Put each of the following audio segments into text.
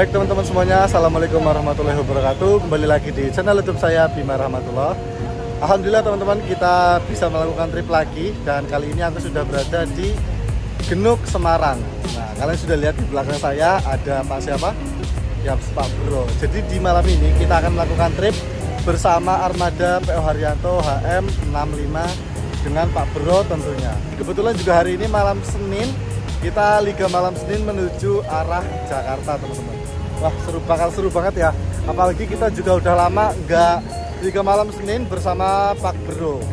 Baik teman-teman semuanya, Assalamualaikum warahmatullahi wabarakatuh. Kembali lagi di channel youtube saya Bima Rahmatullah. Alhamdulillah teman-teman kita bisa melakukan trip lagi. Dan kali ini aku sudah berada di Genuk Semarang. Nah kalian sudah lihat di belakang saya ada Pak siapa? Ya Pak Bro. Jadi di malam ini kita akan melakukan trip bersama armada PO Haryanto HM65 dengan Pak Bro tentunya. Kebetulan juga hari ini malam Senin. Kita Liga Malam Senin menuju arah Jakarta teman-teman Wah seru bakal seru banget ya. Apalagi kita juga udah lama nggak Liga Malam Senin bersama Pak Bro.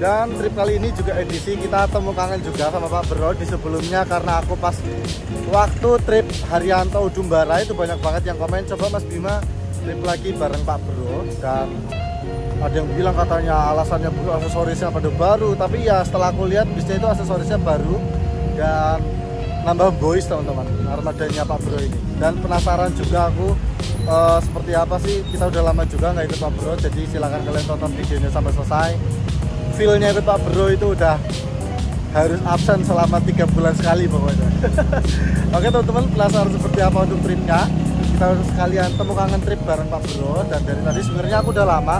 Dan trip kali ini juga edisi kita temu kangen juga sama Pak Bro di sebelumnya karena aku pas waktu trip Haryanto Udumbara itu banyak banget yang komen coba Mas Bima trip lagi bareng Pak Bro. Dan ada yang bilang katanya alasannya bro aksesorisnya pada baru tapi ya setelah aku lihat bisnya itu aksesorisnya baru. Dan nambah boys teman-teman. Armadanya Pak Bro ini. Dan penasaran juga aku uh, seperti apa sih? Kita udah lama juga nggak ikut Pak Bro jadi silahkan kalian tonton videonya sampai selesai. Feelnya ikut Pak Bro itu udah harus absen selama tiga bulan sekali pokoknya. Oke teman-teman penasaran seperti apa untuk tripnya? Kita sekalian temu kangen trip bareng Pak Bro. Dan dari tadi sebenarnya aku udah lama.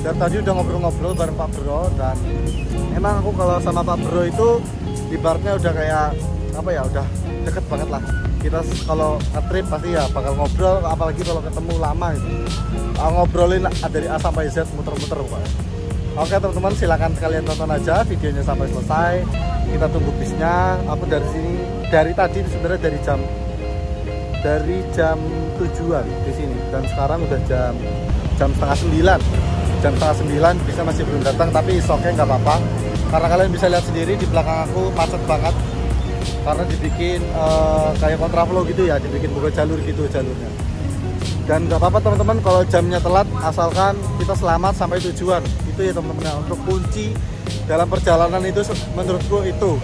Dan tadi udah ngobrol-ngobrol bareng Pak Bro. Dan emang aku kalau sama Pak Bro itu ibaratnya udah kayak apa ya udah deket banget lah. Kita kalau nge-trip pasti ya bakal ngobrol apalagi kalau ketemu lama itu ngobrolin dari A sampai Z muter-muter pak oke teman-teman silahkan kalian tonton aja videonya sampai selesai. Kita tunggu bisnya. Aku dari sini dari tadi sebenarnya dari jam dari jam tujuan di sini. Dan sekarang udah jam jam setengah sembilan. Jam setengah sembilan bisa masih belum datang tapi oke nggak apa-apa. Karena kalian bisa lihat sendiri di belakang aku macet banget karena dibikin uh, kayak kontraflow gitu ya dibikin buka jalur gitu jalurnya. Dan nggak apa-apa teman-teman kalau jamnya telat asalkan kita selamat sampai tujuan. Itu ya teman-teman ya. untuk kunci dalam perjalanan itu menurutku itu.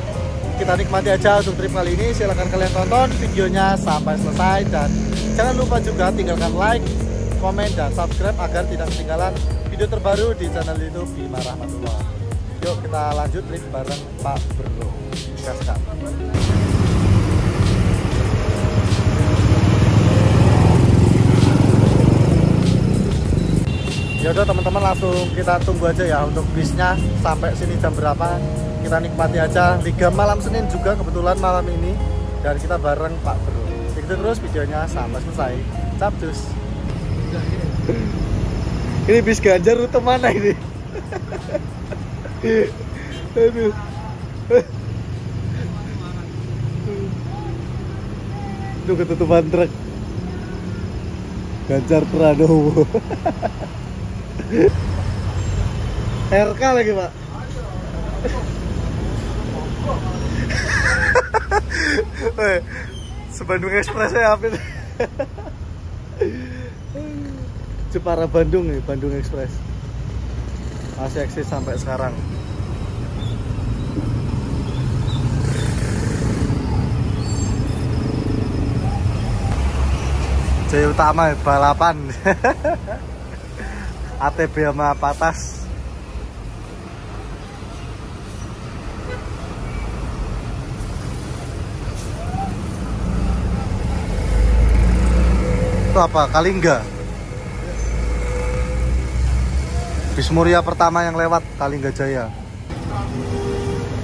Kita nikmati aja untuk trip kali ini. Silahkan kalian tonton videonya sampai selesai. Dan jangan lupa juga tinggalkan like komen dan subscribe agar tidak ketinggalan video terbaru di channel youtube Bima Rahmatullah yuk kita lanjut trip bareng Pak Bro gaskan ya udah teman-teman langsung kita tunggu aja ya untuk bisnya. Sampai sini jam berapa? Kita nikmati aja. Liga malam Senin juga kebetulan malam ini. Dan kita bareng Pak Bro. Ikuti terus videonya sampai selesai. Capcus ini bis Ganjar rute mana ini? Aduh itu ketutupan truk. Ganjar Pranowo. RK lagi pak. Sebandung Express ya apa Jepara Bandung nih Bandung Express. Masih eksis sampai sekarang Jaya Utama balapan. ATB sama patas. Itu apa? Kalingga bis Muria pertama yang lewat Kalingga Jaya.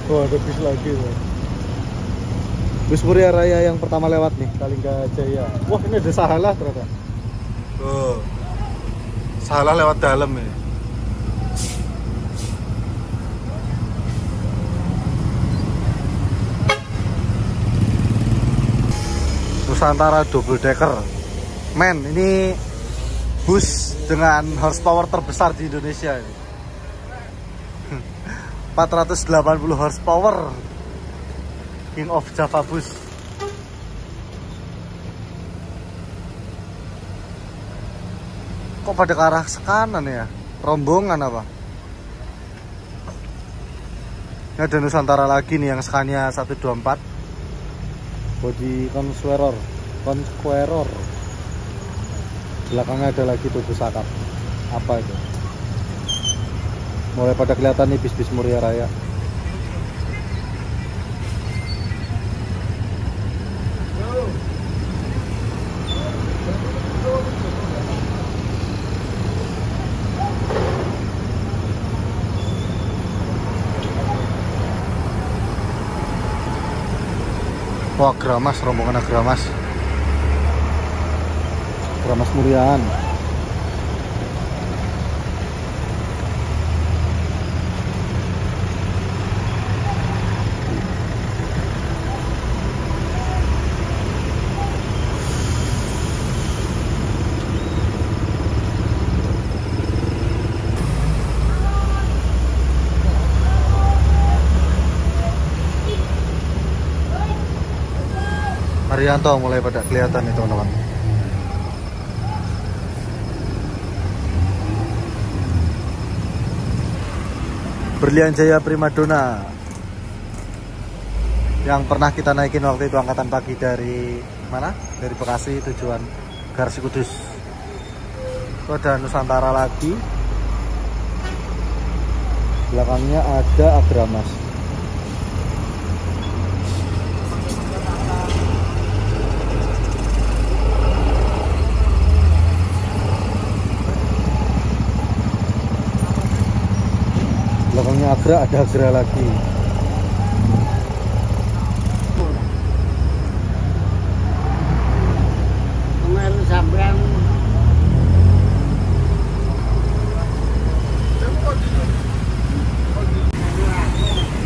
Oh ada bis lagi tuh. Bis Muria Raya yang pertama lewat nih Kalingga Jaya. Wah ini ada salah ternyata. Oh salah lewat dalam ya. Nusantara double decker. Men ini bus dengan horsepower terbesar di Indonesia ini. 480 horsepower King of Java bus. Kok pada ke arah sekanan ya? Rombongan apa? Ini ada Nusantara lagi nih yang Scania 124 body conqueror conqueror belakangnya ada lagi tuh bus akap apa itu? Mulai pada kelihatan nih bis-bis Muria Raya Agramas, rombongan Agramas. Agramas Murian. Arianto mulai pada kelihatan nih teman-teman Berlian Jaya Primadona yang pernah kita naikin waktu itu angkatan pagi dari mana? Dari Bekasi tujuan Garsi Kudus. Itu ada Nusantara lagi. Belakangnya ada Agramas. Agra ada Agra lagi.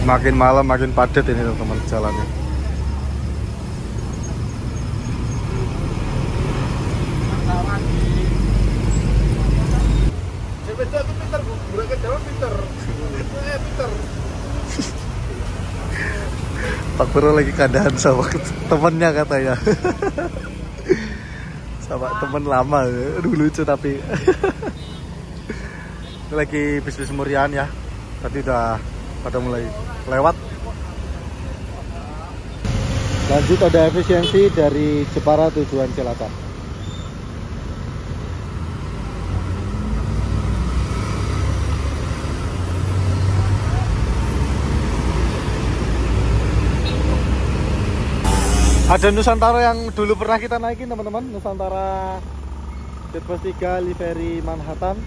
Makin malam makin padat ini teman-teman jalannya Pak Bro lagi keadaan sama temennya katanya. Sama temen lama. Aduh lucu tapi. Ini lagi bisnis murian ya. Tadi udah pada mulai lewat. Lanjut ada efisiensi dari Jepara tujuan Cilacap Ada Nusantara yang dulu pernah kita naikin teman-teman. Nusantara Jetbus 3 Livery Manhattan.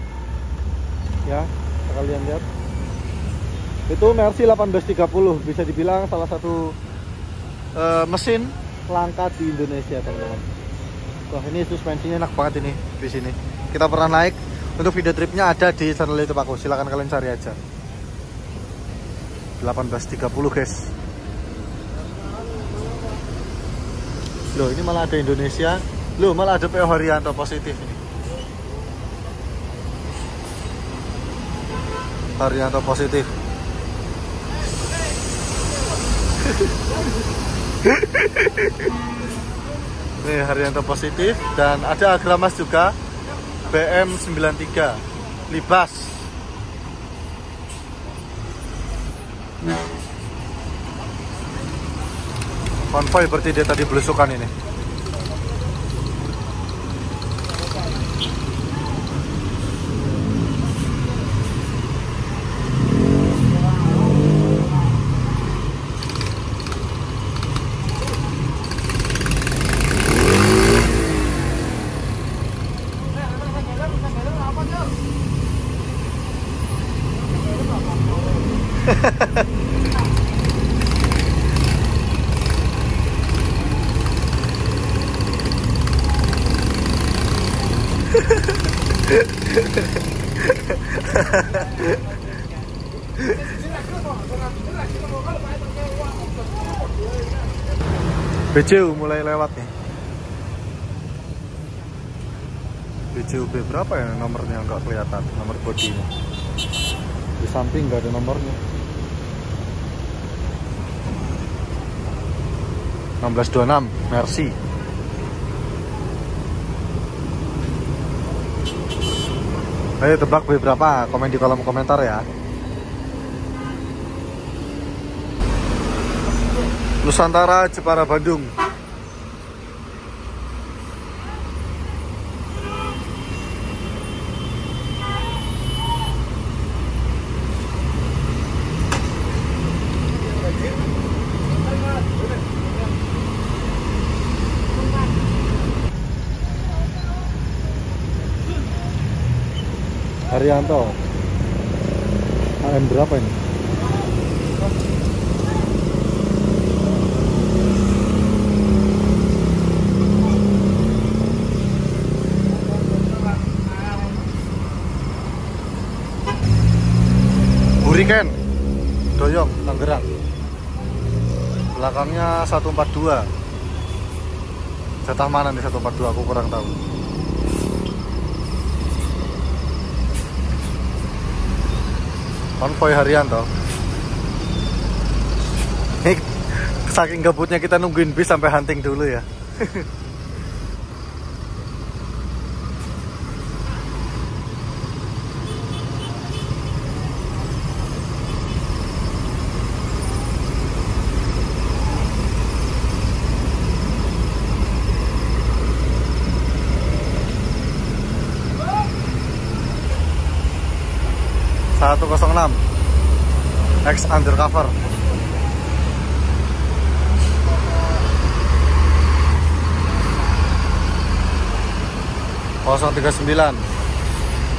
Ya kalian lihat. Itu Mercy 1830 Bisa dibilang salah satu uh, mesin langka di Indonesia teman-teman. Wah ini suspensinya enak banget ini di sini. Kita pernah naik. Untuk video tripnya ada di channel YouTube aku Silahkan kalian cari aja. 1830 guys Loh ini malah ada Indonesia. Loh malah ada PO Haryanto positif ini. Haryanto positif. Nih Haryanto positif dan ada Agramas juga BM 93 Libas konvoy berarti dia tadi belusukan ini BCU mulai lewat nih. BCUB berapa ya nomornya? Nggak kelihatan. Nomor bodinya di samping nggak ada nomornya. 1626 Mercy Ayo tebak B berapa? Komen di kolom komentar ya. Nusantara Jepara Bandung. Haryanto AM berapa ini? Hurricane Doyong Tangerang. Belakangnya 142 jatah mana nih 142 aku kurang tahu. Konvoy harian toh. Ini saking gabutnya kita nungguin bis sampai hunting dulu ya satu enam. X undercover kosong tiga sembilan.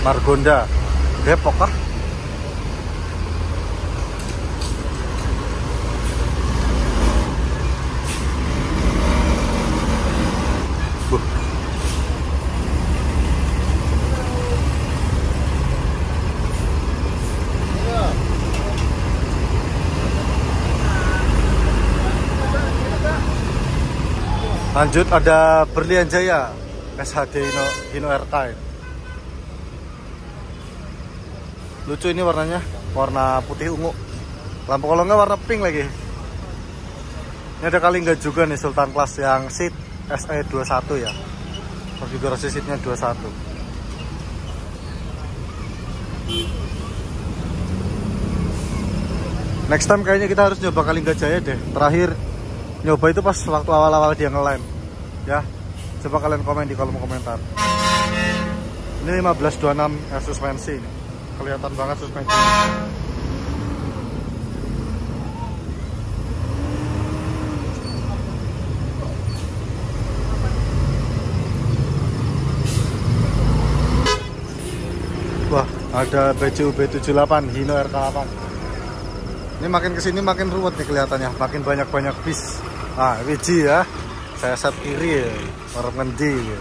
Margonda. Depok kah? Lanjut ada Berlian Jaya SHD Hino, Hino Airtime. Lucu ini warnanya, warna putih ungu. Lampu kolongnya warna pink lagi. Ini ada kali enggak juga nih Sultan Class yang seat SE21 ya. Konfigurasi seatnya 21. Next time kayaknya kita harus nyoba kali enggak Jaya deh. Terakhir nyoba itu pas waktu awal-awal dia ngelem ya coba kalian komen di kolom komentar ini 1526 ya, suspensi ini kelihatan banget suspensi Wah, ada BCU B78 Hino RK8. Ini makin ke sini makin ruwet nih kelihatannya, makin banyak-banyak bis. Nah, biji ya. Saya set kiri ya. Orang ngendi ya.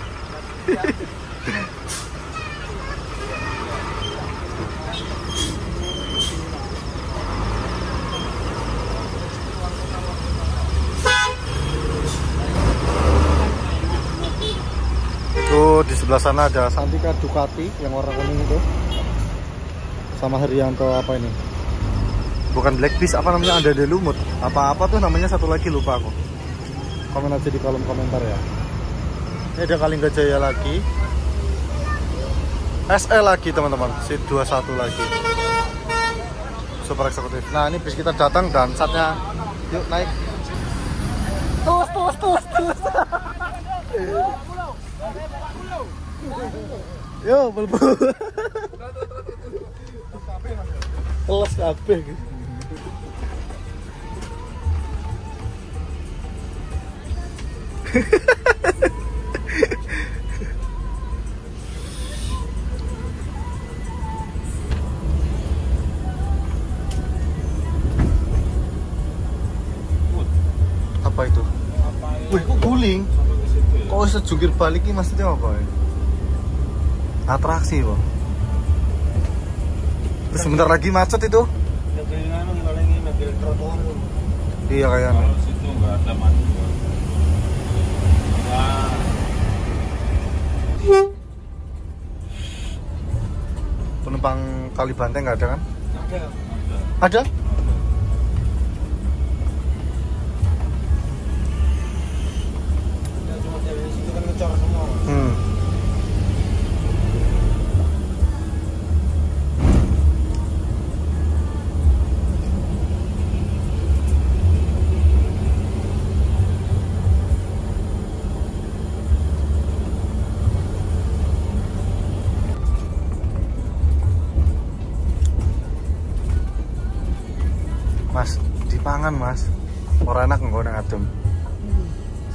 Tuh di sebelah sana ada Santika Ducati yang warna kuning itu. Sama Haryanto apa ini? bukan black beast apa namanya ada di lumut apa-apa tuh namanya satu lagi lupa aku komen aja di kolom komentar ya. Ini ada Kalingga Jaya lagi. SE lagi teman-teman. Seat 21 lagi. Super eksekutif. Nah ini bis kita datang dan saatnya yuk naik. Tus tus tus tus yo belbu teles kabeh apa itu? Wih, kok guling? Kok bisa jungkir balik ini maksudnya apa ya? Atraksi, Bang. Terus sebentar lagi macet itu? Iya kayaknya. Kalau situ nggak ada macet. Penumpang Kalibanteng nggak ada kan? Ada. Ada? Mangan mas. Orang enak nggak orang adem.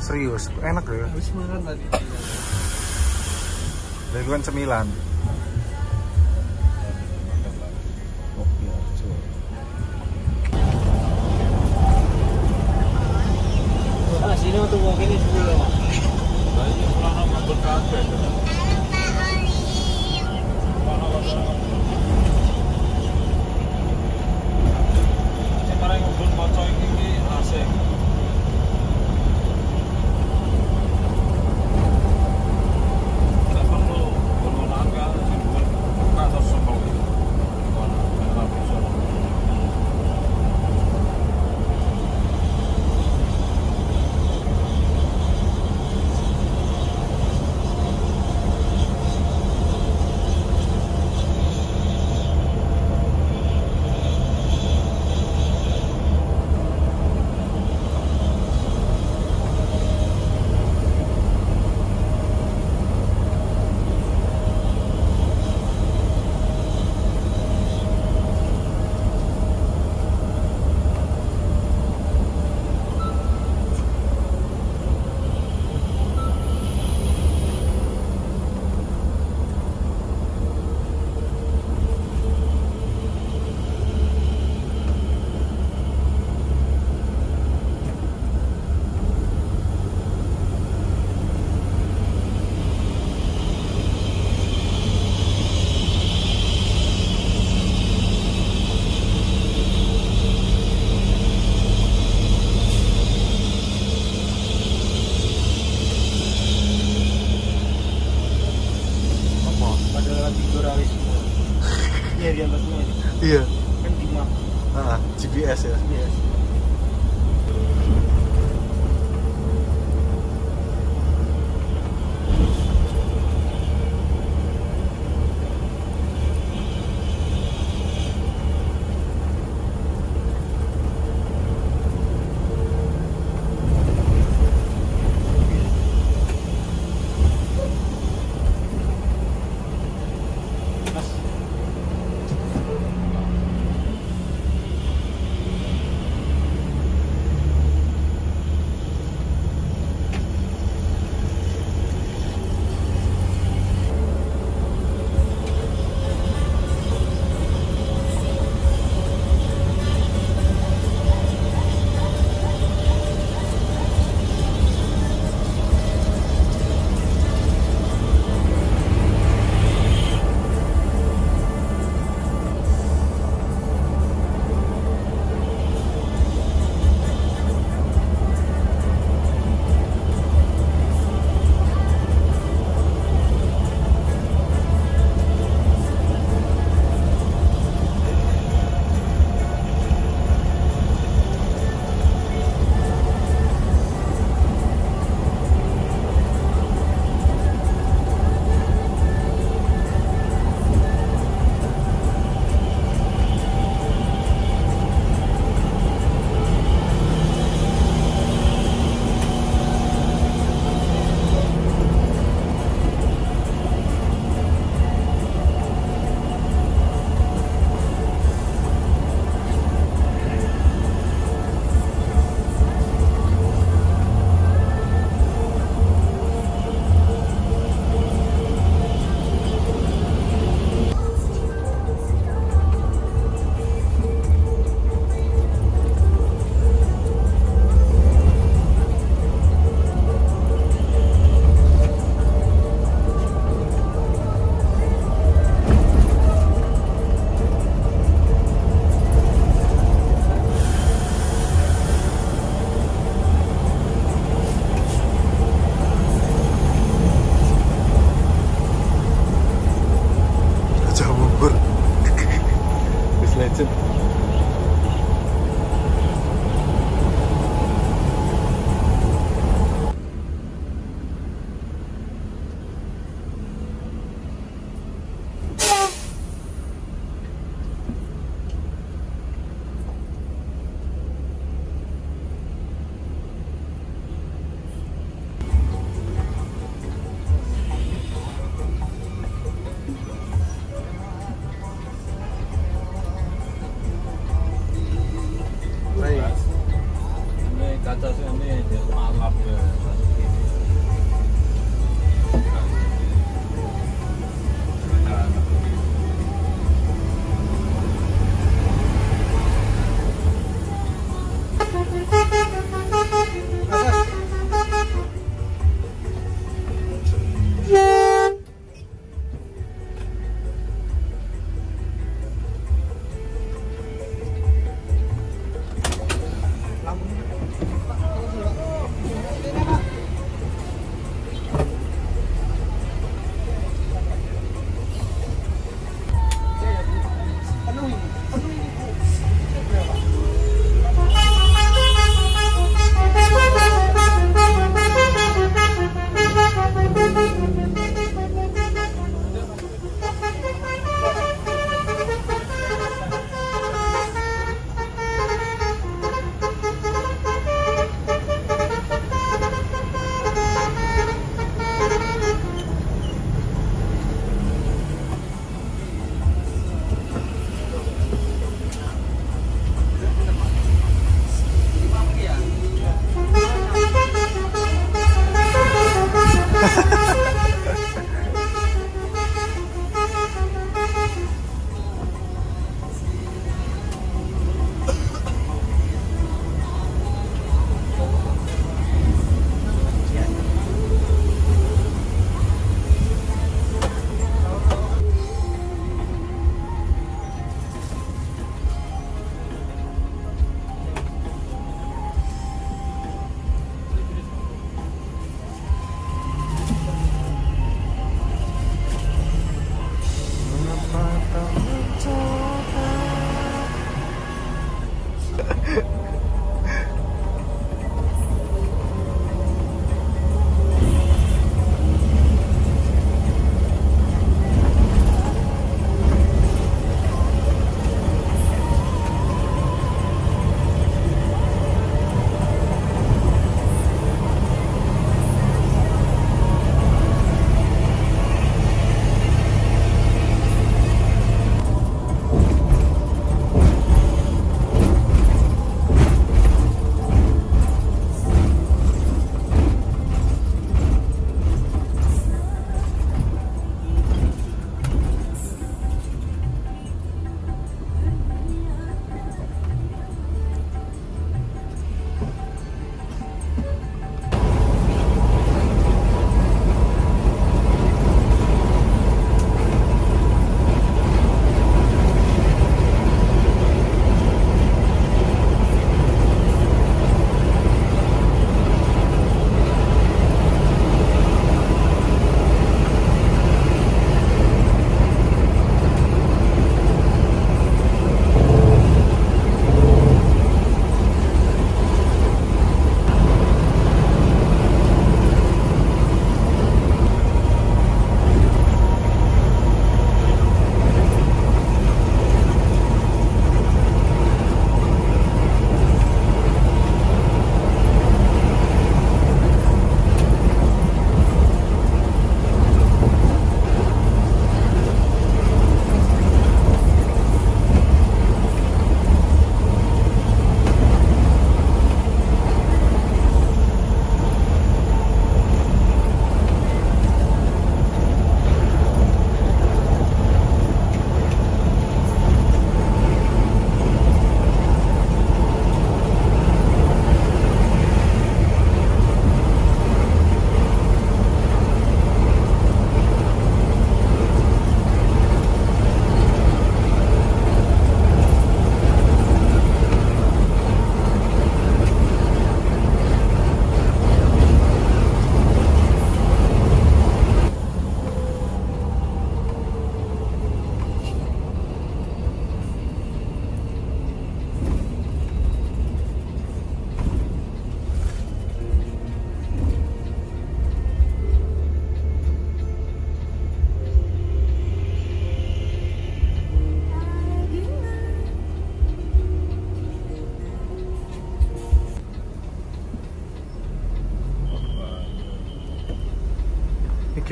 Serius enak ya habis makan tadi. Dari kan sembilan That's it.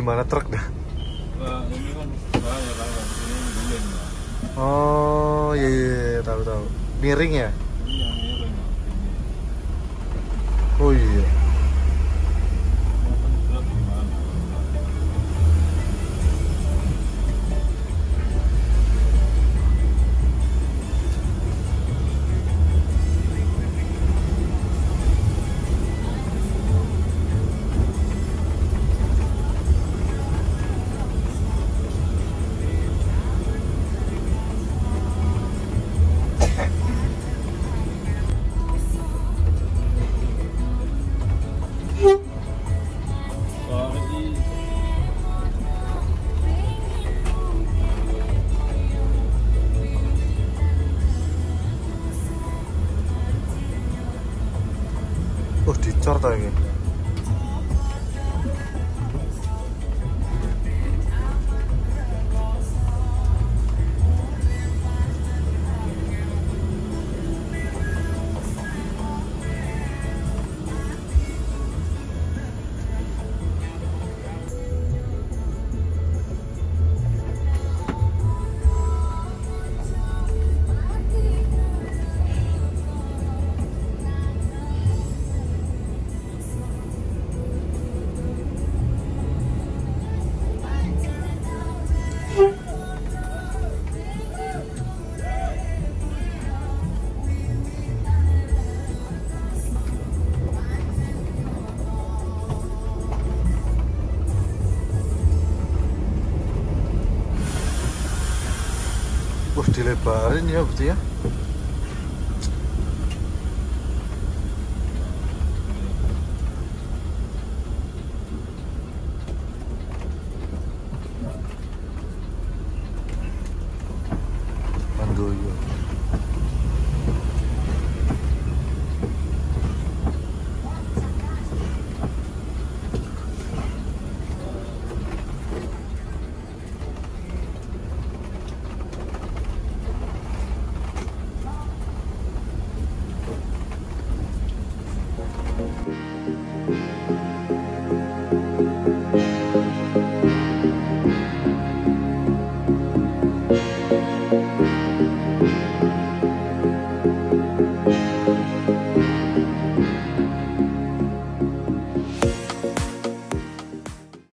Ini guling ya. Oh, iya iya, iya, tahu tahu. Miring ya? Ini yang miring ya. Oh iya. Oh, dicor tau ini. Wah, dilebarin ya berarti ya.